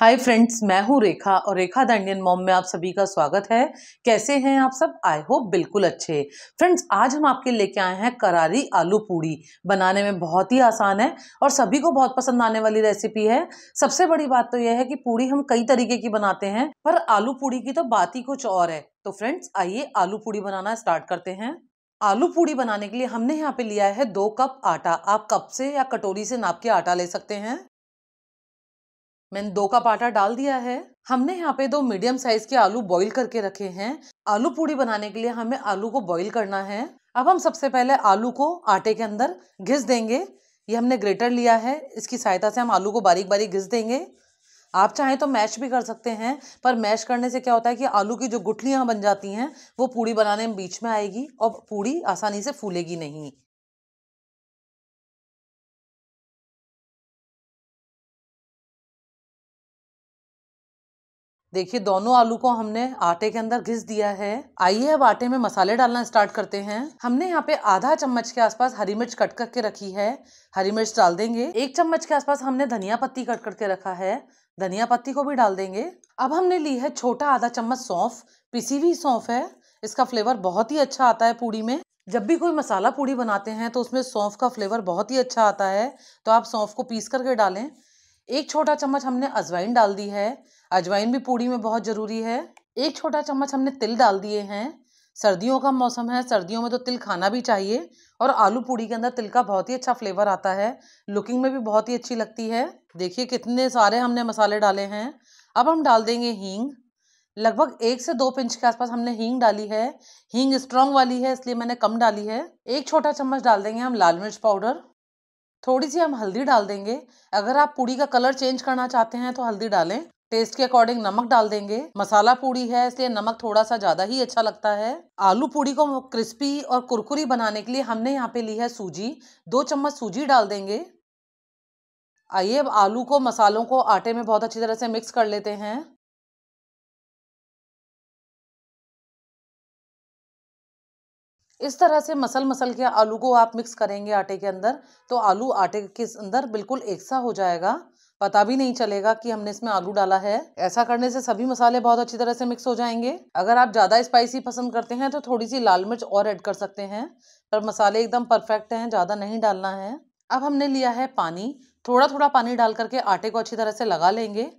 Hi friends मैं हूँ रेखा और रेखा द इंडियन मॉम में आप सभी का स्वागत है। कैसे हैं आप सब? आई होप बिल्कुल अच्छे फ्रेंड्स आज हम आपके लेके आए हैं करारी आलू पूड़ी। बनाने में बहुत ही आसान है और सभी को बहुत पसंद आने वाली रेसिपी है। सबसे बड़ी बात तो यह है कि पूड़ी हम कई तरीके की बनाते हैं, पर आलू पूड़ी की तो बात ही कुछ और है। तो फ्रेंड्स आइए आलू पूड़ी बनाना स्टार्ट करते हैं। आलू पूड़ी बनाने के लिए हमने यहाँ पे लिया है दो कप आटा। आप कप से या कटोरी से नाप के आटा ले सकते हैं। मैंने दो का पाटा डाल दिया है। हमने यहाँ पे दो मीडियम साइज़ के आलू बॉईल करके रखे हैं। आलू पूड़ी बनाने के लिए हमें आलू को बॉईल करना है। अब हम सबसे पहले आलू को आटे के अंदर घिस देंगे। ये हमने ग्रेटर लिया है। इसकी सहायता से हम आलू को बारीक बारीक घिस देंगे। आप चाहें तो मैश भी कर सकते हैं, पर मैश करने से क्या होता है कि आलू की जो गुठलियाँ बन जाती हैं, वो पूड़ी बनाने में बीच में आएगी और पूड़ी आसानी से फूलेगी नहीं। देखिए, दोनों आलू को हमने आटे के अंदर घिस दिया है। आइए अब आटे में मसाले डालना स्टार्ट करते हैं। हमने यहाँ पे आधा चम्मच के आसपास हरी मिर्च कट करके रखी है। हरी मिर्च डाल देंगे। एक चम्मच के आसपास हमने धनिया पत्ती कट करके रखा है। धनिया पत्ती को भी डाल देंगे। अब हमने ली है छोटा आधा चम्मच सौंफ। पिसी हुई सौंफ है। इसका फ्लेवर बहुत ही अच्छा आता है पूड़ी में। जब भी कोई मसाला पूड़ी बनाते हैं तो उसमें सौंफ का फ्लेवर बहुत ही अच्छा आता है। तो आप सौंफ को पीस करके डालें। एक छोटा चम्मच हमने अजवाइन डाल दी है। अजवाइन भी पूड़ी में बहुत ज़रूरी है। एक छोटा चम्मच हमने तिल डाल दिए हैं। सर्दियों का मौसम है, सर्दियों में तो तिल खाना भी चाहिए और आलू पूड़ी के अंदर तिल का बहुत ही अच्छा फ्लेवर आता है। लुकिंग में भी बहुत ही अच्छी लगती है। देखिए कितने सारे हमने मसाले डाले हैं। अब हम डाल देंगे हींग। लगभग एक से दो पिंच के आसपास हमने हींग डाली है। हींग स्ट्रांग वाली है, इसलिए मैंने कम डाली है। एक छोटा चम्मच डाल देंगे हम लाल मिर्च पाउडर। थोड़ी सी हम हल्दी डाल देंगे। अगर आप पूड़ी का कलर चेंज करना चाहते हैं तो हल्दी डालें। टेस्ट के अकॉर्डिंग नमक डाल देंगे। मसाला पूड़ी है, इसलिए नमक थोड़ा सा ज़्यादा ही अच्छा लगता है। आलू पूड़ी को क्रिस्पी और कुरकुरी बनाने के लिए हमने यहाँ पे ली है सूजी। दो चम्मच सूजी डाल देंगे। आइए अब आलू को, मसालों को आटे में बहुत अच्छी तरह से मिक्स कर लेते हैं। इस तरह से मसल मसल के आलू को आप मिक्स करेंगे आटे के अंदर तो आलू आटे के अंदर बिल्कुल एक सा हो जाएगा। पता भी नहीं चलेगा कि हमने इसमें आलू डाला है। ऐसा करने से सभी मसाले बहुत अच्छी तरह से मिक्स हो जाएँगे। अगर आप ज़्यादा स्पाइसी पसंद करते हैं तो थोड़ी सी लाल मिर्च और ऐड कर सकते हैं। पर मसाले एकदम परफेक्ट हैं, ज़्यादा नहीं डालना है। अब हमने लिया है पानी। थोड़ा थोड़ा पानी डाल करके आटे को अच्छी तरह से लगा लेंगे।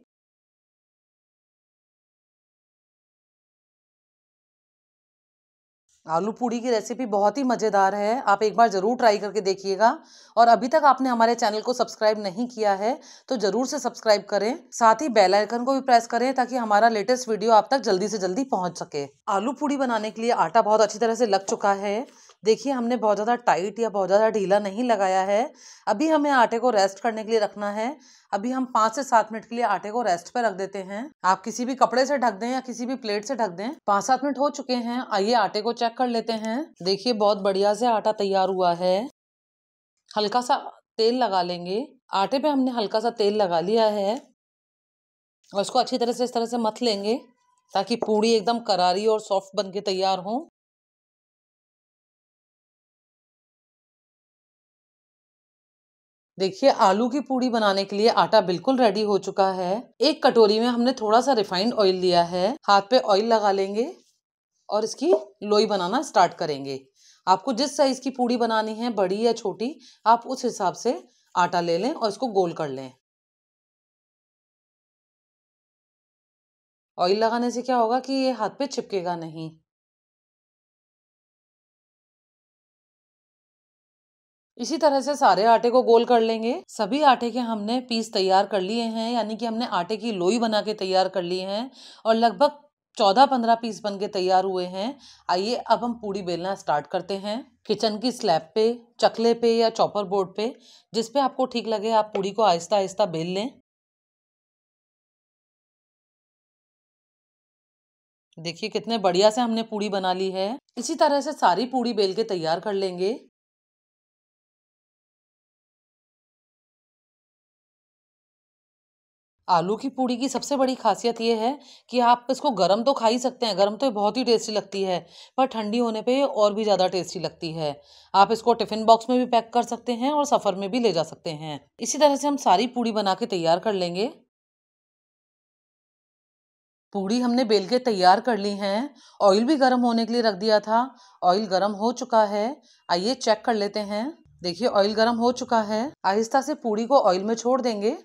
आलू पूड़ी की रेसिपी बहुत ही मज़ेदार है। आप एक बार ज़रूर ट्राई करके देखिएगा। और अभी तक आपने हमारे चैनल को सब्सक्राइब नहीं किया है तो ज़रूर से सब्सक्राइब करें। साथ ही बेल आइकन को भी प्रेस करें, ताकि हमारा लेटेस्ट वीडियो आप तक जल्दी से जल्दी पहुँच सके। आलू पूड़ी बनाने के लिए आटा बहुत अच्छी तरह से लग चुका है। देखिए, हमने बहुत ज़्यादा टाइट या बहुत ज़्यादा ढीला नहीं लगाया है। अभी हमें आटे को रेस्ट करने के लिए रखना है। अभी हम पाँच से सात मिनट के लिए आटे को रेस्ट पे रख देते हैं। आप किसी भी कपड़े से ढक दें या किसी भी प्लेट से ढक दें पाँच सात मिनट हो चुके हैं। आइए, आटे को चेक कर लेते हैं। देखिए, बहुत बढ़िया से आटा तैयार हुआ है। हल्का सा तेल लगा लेंगे। आटे पे हमने हल्का सा तेल लगा लिया है और इसको अच्छी तरह से, इस तरह से मथ लेंगे ताकि पूड़ी एकदम करारी और सॉफ्ट बन के तैयार हो। देखिए, आलू की पूड़ी बनाने के लिए आटा बिल्कुल रेडी हो चुका है। एक कटोरी में हमने थोड़ा सा रिफाइंड ऑयल लिया है। हाथ पे ऑयल लगा लेंगे और इसकी लोई बनाना स्टार्ट करेंगे। आपको जिस साइज़ की पूड़ी बनानी है, बड़ी या छोटी, आप उस हिसाब से आटा ले लें और इसको गोल कर लें। ऑयल लगाने से क्या होगा कि ये हाथ पे चिपकेगा नहीं। इसी तरह से सारे आटे को गोल कर लेंगे। सभी आटे के हमने पीस तैयार कर लिए हैं, यानी कि हमने आटे की लोई बना के तैयार कर लिए हैं और लगभग चौदह पंद्रह पीस बन के तैयार हुए हैं। आइए अब हम पूड़ी बेलना स्टार्ट करते हैं। किचन की स्लैब पे, चकले पे या चॉपर बोर्ड पे, जिस पे आपको ठीक लगे, आप पूड़ी को आहिस्ता आहिस्ता बेल लें। देखिए कितने बढ़िया से हमने पूड़ी बना ली है। इसी तरह से सारी पूड़ी बेल के तैयार कर लेंगे। आलू की पूड़ी की सबसे बड़ी खासियत ये है कि आप इसको गर्म तो खा ही सकते हैं, गर्म तो बहुत ही टेस्टी लगती है, पर ठंडी होने पे और भी ज़्यादा टेस्टी लगती है। आप इसको टिफ़िन बॉक्स में भी पैक कर सकते हैं और सफ़र में भी ले जा सकते हैं। इसी तरह से हम सारी पूड़ी बना के तैयार कर लेंगे। पूड़ी हमने बेल के तैयार कर ली हैं। ऑयल भी गर्म होने के लिए रख दिया था। ऑयल गर्म हो चुका है। आइए चेक कर लेते हैं। देखिए ऑयल गर्म हो चुका है। आहिस्ता से पूड़ी को ऑयल में छोड़ देंगे।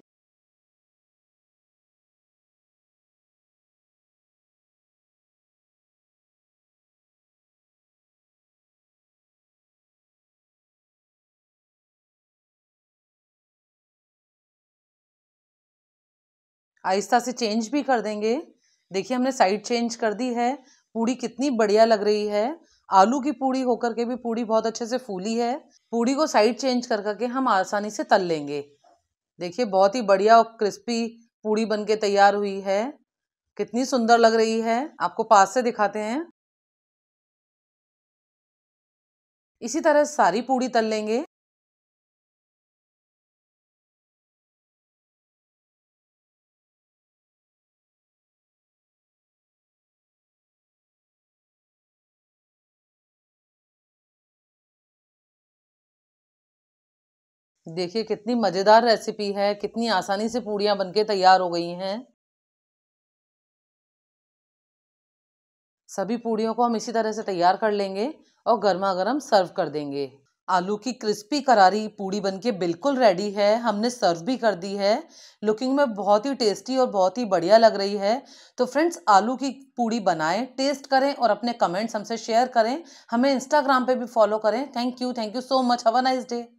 आहिस्ता से चेंज भी कर देंगे। देखिए, हमने साइड चेंज कर दी है। पूड़ी कितनी बढ़िया लग रही है। आलू की पूड़ी होकर के भी पूड़ी बहुत अच्छे से फूली है। पूड़ी को साइड चेंज कर करके हम आसानी से तल लेंगे। देखिए, बहुत ही बढ़िया और क्रिस्पी पूड़ी बन के तैयार हुई है। कितनी सुंदर लग रही है। आपको पास से दिखाते हैं। इसी तरह सारी पूड़ी तल लेंगे। देखिए, कितनी मज़ेदार रेसिपी है, कितनी आसानी से पूड़ियाँ बनके तैयार हो गई हैं। सभी पूड़ियों को हम इसी तरह से तैयार कर लेंगे और गर्मा गर्म सर्व कर देंगे। आलू की क्रिस्पी करारी पूड़ी बनके बिल्कुल रेडी है, हमने सर्व भी कर दी है। लुकिंग में बहुत ही टेस्टी और बहुत ही बढ़िया लग रही है। तो फ्रेंड्स आलू की पूड़ी बनाएँ टेस्ट करें और अपने कमेंट्स हमसे शेयर करें। हमें इंस्टाग्राम पे भी फॉलो करें। Thank you thank you so much have a nice day